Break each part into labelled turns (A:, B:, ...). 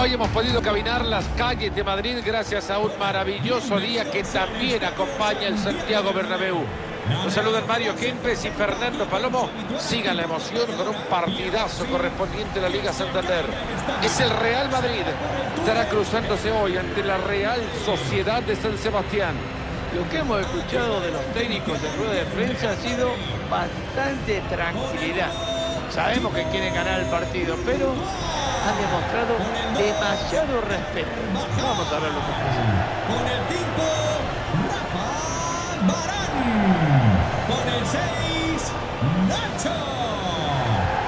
A: Hoy hemos podido caminar las calles de Madrid gracias a un maravilloso día que también acompaña el Santiago Bernabéu. Nos saludan Mario Kempes y Fernando Palomo. Sigan la emoción con un partidazo correspondiente a la Liga Santander. Es el Real Madrid. Estará cruzándose hoy ante la Real Sociedad de San Sebastián.
B: Lo que hemos escuchado de los técnicos de rueda de prensa ha sido bastante tranquilidad. Sabemos que quieren ganar el partido, pero han demostrado demasiado respeto. Vamos a ver lo que pasa.
C: Con el 5, Rafa Barán. Con el 6, Nacho.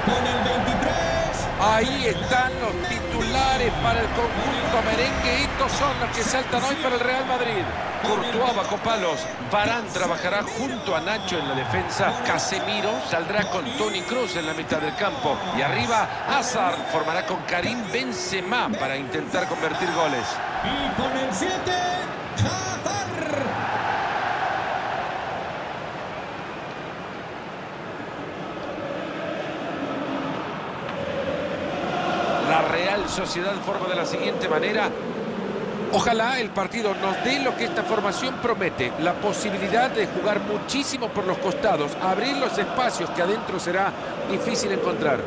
C: Con el 23,
A: Ahí están los titulares para el conjunto merengue. Estos son los que saltan hoy para el Real Madrid. Courtois bajo palos. Barán trabajará junto a Nacho en la defensa. Casemiro saldrá con Tony Cruz en la mitad del campo. Y arriba Hazard formará con Karim Benzema para intentar convertir goles.
C: y con el 7, Hazard.
A: La Real Sociedad forma de la siguiente manera. Ojalá el partido nos dé lo que esta formación promete, la posibilidad de jugar muchísimo por los costados, abrir los espacios que adentro será difícil encontrar.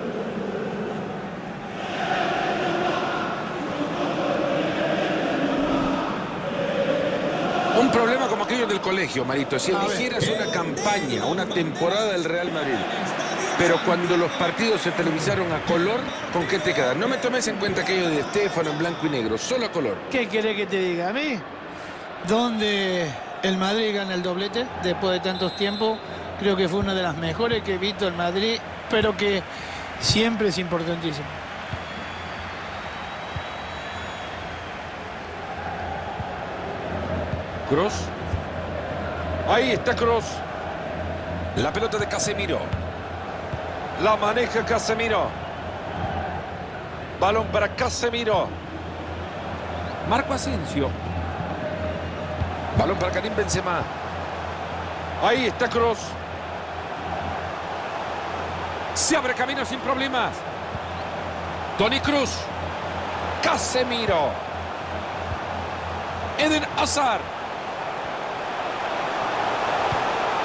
A: Un problema como aquello del colegio, Marito. Si eligieras una campaña, una temporada del Real Madrid, pero cuando los partidos se televisaron a color, ¿con qué te quedas? No me tomes en cuenta aquello de Estefano en blanco y negro, solo a color.
B: ¿Qué querés que te diga a mí? Donde el Madrid gana el doblete después de tantos tiempos. Creo que fue una de las mejores que he visto el Madrid, pero que siempre es importantísimo.
A: Cross. Ahí está Cross. La pelota de Casemiro. La maneja Casemiro. Balón para Casemiro. Marco Asensio. Balón para Karim Benzema. Ahí está Cross. Se abre camino sin problemas. Tony Cruz. Casemiro. Eden Hazard.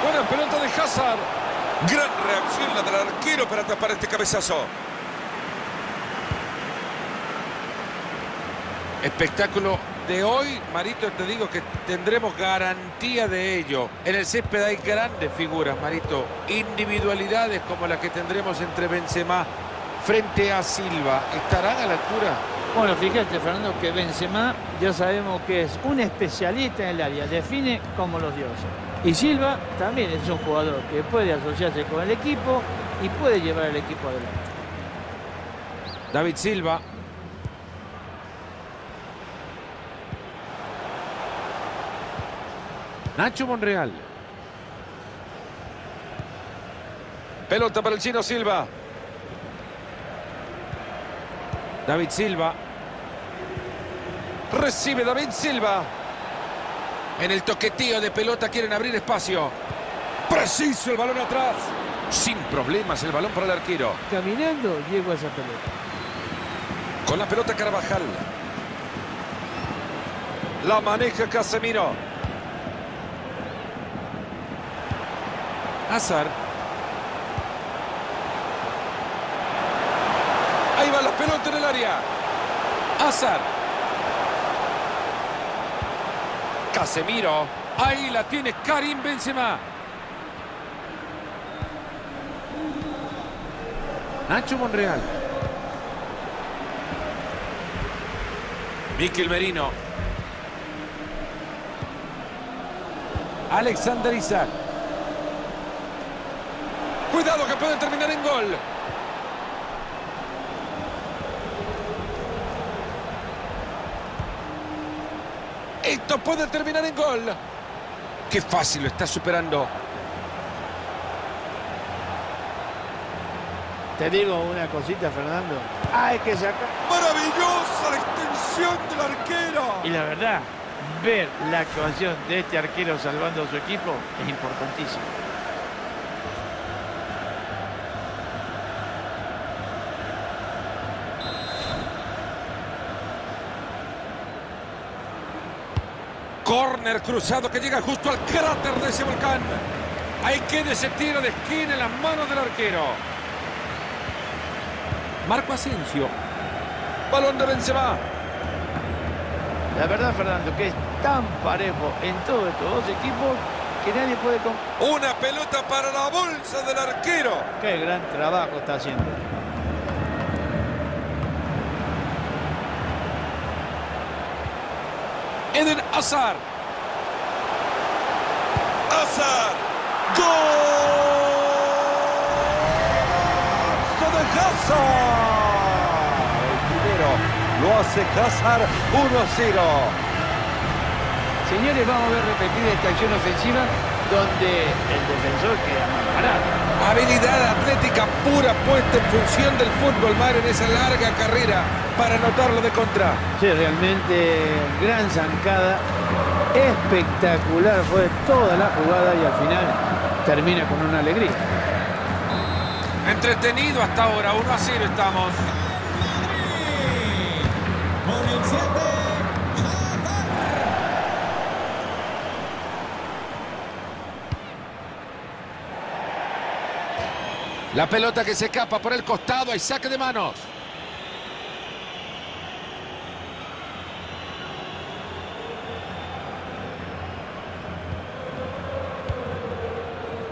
A: Buena pelota de Hazard. Gran reacción la del arquero para tapar este cabezazo. Espectáculo de hoy, Marito, te digo que tendremos garantía de ello. En el césped hay grandes figuras, Marito. Individualidades como las que tendremos entre Benzema frente a Silva. ¿Estarán a la altura?
B: Bueno, fíjate, Fernando, que Benzema ya sabemos que es un especialista en el área, define como los dioses. Y Silva también es un jugador que puede asociarse con el equipo y puede llevar al equipo adelante.
A: David Silva. Nacho Monreal. Pelota para el chino Silva. David Silva. Recibe David Silva. En el toqueteo de pelota quieren abrir espacio. Preciso el balón atrás. Sin problemas el balón para el arquero.
B: Caminando llegó a esa pelota.
A: Con la pelota Carvajal. La maneja Casemiro. Hazard. Ahí va la pelota en el área. Hazard. Casemiro. Ahí la tiene Karim Benzema. Nacho Monreal. Miquel Merino. Alexander Isaac. Cuidado que puede terminar en gol. Esto puede terminar en gol. Qué fácil lo está superando.
B: Te digo una cosita, Fernando. Hay que sacar.
A: Maravillosa la extensión del arquero.
B: Y la verdad, ver la actuación de este arquero salvando a su equipo es importantísimo.
A: Corner cruzado que llega justo al cráter de ese volcán. Ahí queda ese tiro de esquina en las manos del arquero. Marco Asensio. Balón de Benzema.
B: La verdad, Fernando, que es tan parejo en todos estos dos equipos que nadie puede... Con...
A: Una pelota para la bolsa del arquero.
B: Qué gran trabajo está haciendo.
A: Eden Hazard. Hazard. ¡Gol!
D: de Hazard. El primero lo hace Hazard 1-0.
B: Señores, vamos a ver repetida esta acción ofensiva donde el defensor queda mal parado.
A: Habilidad atlética pura puesta en función del fútbol, Mar, en esa larga carrera para anotarlo de contra.
B: Sí, realmente gran zancada. Espectacular fue toda la jugada y al final termina con una alegría.
A: Entretenido hasta ahora, 1 a 0 estamos.
C: Madrid. Con el 7, Hazard.
A: La pelota que se escapa por el costado, hay saque de manos.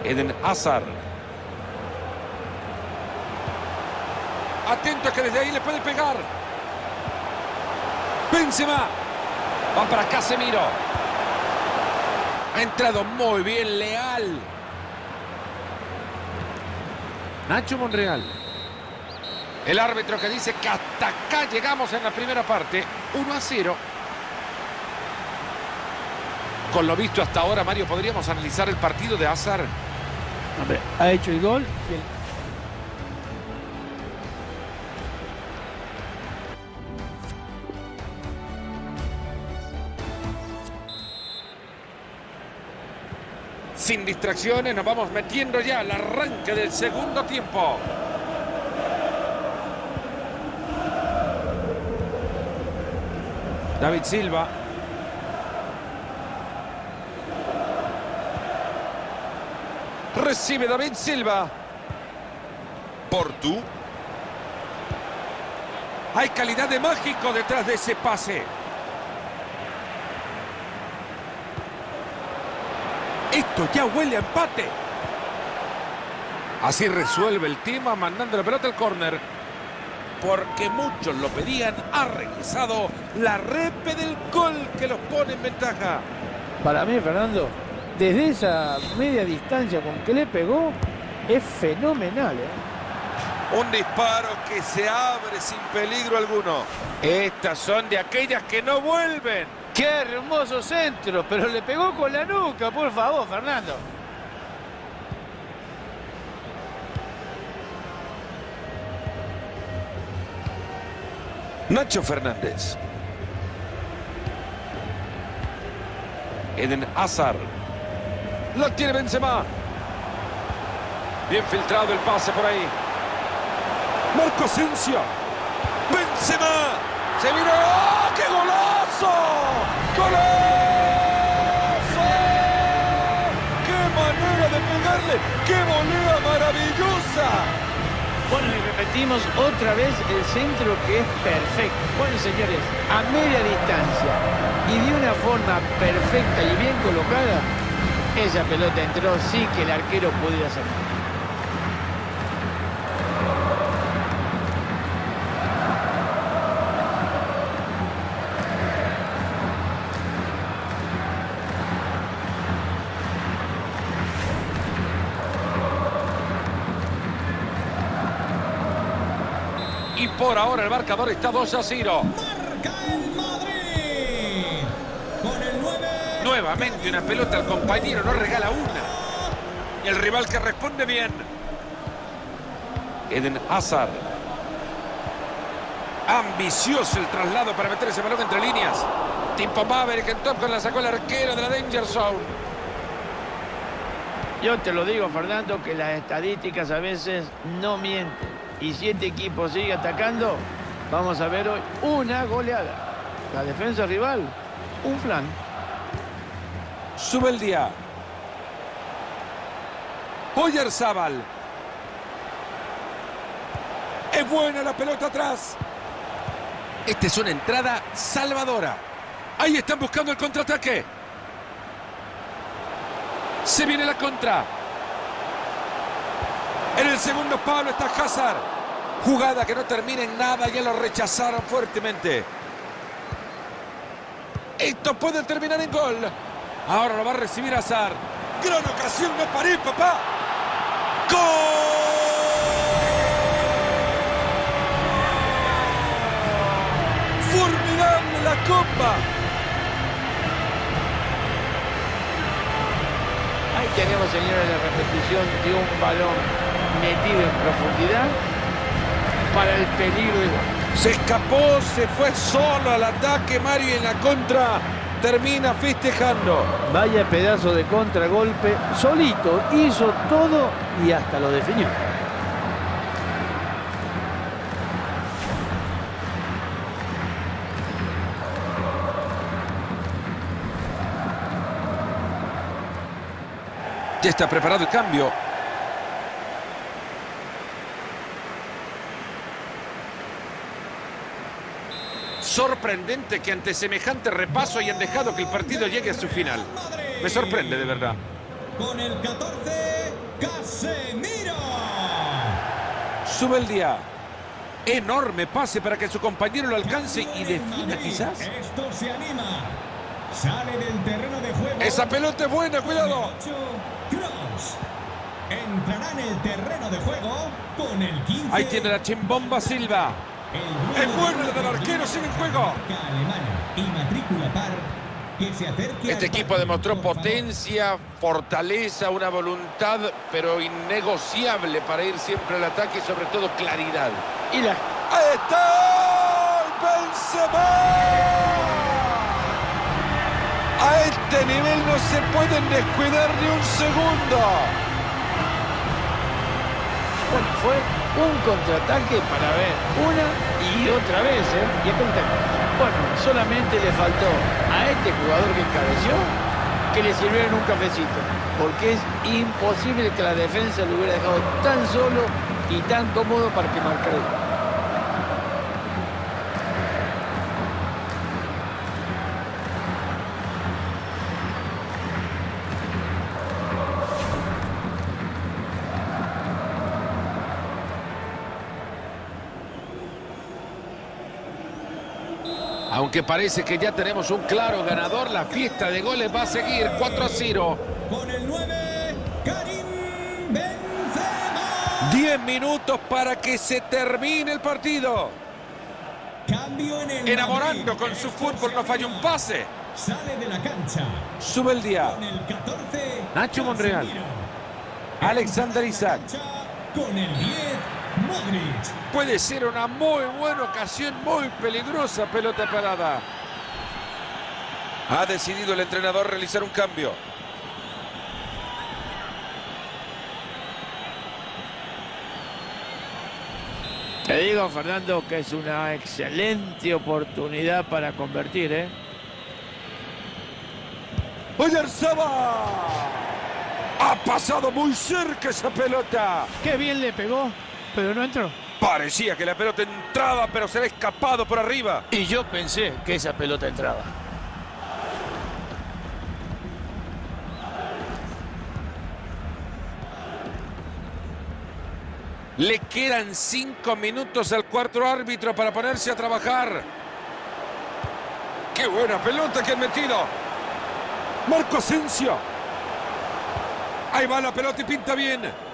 A: Eden Hazard. Atento que desde ahí le puede pegar. Benzema. Va para Casemiro. Ha entrado muy bien, Leal. Nacho Monreal. El árbitro que dice que hasta acá llegamos en la primera parte. 1 a 0. Con lo visto hasta ahora, Mario, podríamos analizar el partido de Hazard.
B: Hombre, ha hecho el gol. y el-
A: Sin distracciones, nos vamos metiendo ya al arranque del segundo tiempo. David Silva. Recibe David Silva. Portu. Hay calidad de mágico detrás de ese pase. Esto ya huele a empate. Así resuelve el tema mandando la pelota al córner. Porque muchos lo pedían, ha regresado la repe del gol que los pone en ventaja.
B: Para mí, Fernando, desde esa media distancia con que le pegó, es fenomenal. ¿eh?
A: Un disparo que se abre sin peligro alguno. Estas son de aquellas que no vuelven.
B: ¡Qué hermoso centro! Pero le pegó con la nuca, por favor, Fernando.
A: Nacho Fernández. Eden Hazard. La tiene Benzema. Bien filtrado el pase por ahí. Marco Asensio. Benzema. Se miró. ¡Oh, ¡Qué golazo! ¡Golazo! ¡Qué manera de pegarle! ¡Qué volea maravillosa!
B: Bueno, y repetimos otra vez el centro que es perfecto. Bueno, señores, a media distancia y de una forma perfecta y bien colocada, esa pelota entró sí que el arquero pudiera hacer.
A: Y por ahora el marcador está 2 a 0. Nuevamente una pelota al compañero, no regala una. Y el rival que responde bien. Eden Hazard. Ambicioso el traslado para meter ese balón entre líneas. Tipo Maverick en top con la sacó el arquero de la Danger Zone.
B: Yo te lo digo, Fernando, que las estadísticas a veces no mienten. Y si este equipo sigue atacando, vamos a ver hoy una goleada. La defensa rival, un flan.
A: Sube el día. Zabal. Es buena la pelota atrás.
E: Esta es una entrada salvadora.
A: Ahí están buscando el contraataque. Se viene la contra. En el segundo palo está Hazard. Jugada que no termina en nada, ya lo rechazaron fuertemente. Esto puede terminar en gol. Ahora lo va a recibir Hazard. Gran ocasión, no paré, papá. ¡Gol! Formidable la copa.
B: Ahí tenemos, señores, la repetición de un balón metido en profundidad para el peligro.
A: Se escapó, se fue solo al ataque Mario en la contra termina festejando.
B: Vaya pedazo de contragolpe, solito, hizo todo y hasta lo definió.
A: Ya está preparado el cambio. Sorprendente que ante semejante repaso hayan dejado que el partido llegue a su final. Me sorprende de verdad.
C: Con el 14, Casemiro.
A: Sube el día. Enorme pase para que su compañero lo alcance y defina quizás.
C: Esto se anima. Sale del terreno de juego.
A: Esa pelota es buena, cuidado.
C: Entrará en el terreno de juego con el 15.
A: Ahí tiene la chimbomba Silva.
C: El
A: el del arquero, sigue en juego.
C: Y matrícula par
E: Este equipo demostró potencia, fortaleza, una voluntad, pero innegociable para ir siempre al ataque y sobre todo claridad.
B: Y la
A: Ahí está Benzema. A este nivel no se pueden descuidar ni un segundo.
B: Bueno, fue un contraataque para ver una y otra vez, ¿eh? Y. Bueno, solamente le faltó a este jugador que cabeció que le sirvieran un cafecito, porque es imposible que la defensa lo hubiera dejado tan solo y tan cómodo para que marcara
E: Aunque parece que ya tenemos un claro ganador, la fiesta de goles va a seguir 4 a 0.
C: Con el 9, Karim Benzema.
A: 10 minutos para que se termine el partido.
C: Cambio en el
A: Enamorando
C: Madrid.
A: con su fútbol, no falla un pase.
C: Sale de la cancha.
A: Sube el día.
C: Con el 14,
E: Nacho Monreal.
A: Alexander Isaac.
C: Con el 10, Modric.
A: Puede ser una muy buena ocasión, muy peligrosa pelota parada. Ha decidido el entrenador realizar un cambio.
B: Te digo, Fernando, que es una excelente oportunidad para convertir, ¿eh?
A: Oyarzaba. Ha pasado muy cerca esa pelota.
B: Qué bien le pegó, pero no entró.
A: Parecía que la pelota entraba, pero se le ha escapado por arriba.
B: Y yo pensé que esa pelota entraba.
A: Le quedan cinco minutos al cuarto árbitro para ponerse a trabajar. ¡Qué buena pelota que han metido! Marco Asensio. Ahí va la pelota y pinta bien.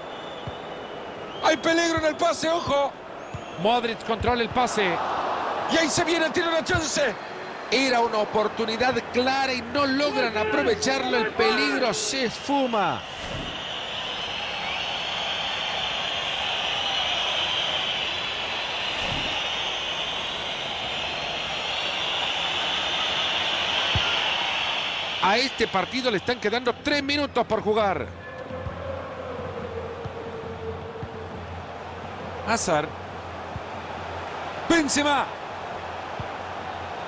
A: Hay peligro en el pase, ojo.
E: Modric controla el pase.
A: Y ahí se viene, tiene una chance.
E: Era una oportunidad clara y no logran aprovecharlo. El peligro se esfuma. A este partido le están quedando tres minutos por jugar.
A: Hazard. Benzema.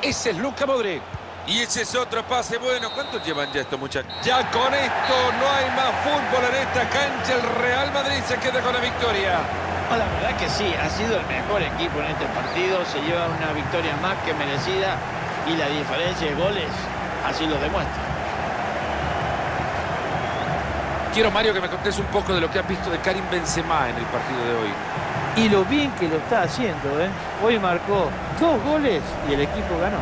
A: Ese es Luca Modric. Y ese es otro pase bueno. ¿Cuánto llevan ya estos muchachos? Ya con esto no hay más fútbol en esta cancha. El Real Madrid se queda con la victoria.
B: No, la verdad que sí, ha sido el mejor equipo en este partido. Se lleva una victoria más que merecida y la diferencia de goles así lo demuestra.
F: Quiero, Mario, que me contes un poco de lo que has visto de Karim Benzema en el partido de hoy.
B: Y lo bien que lo está haciendo, ¿eh? Hoy marcó dos goles y el equipo ganó.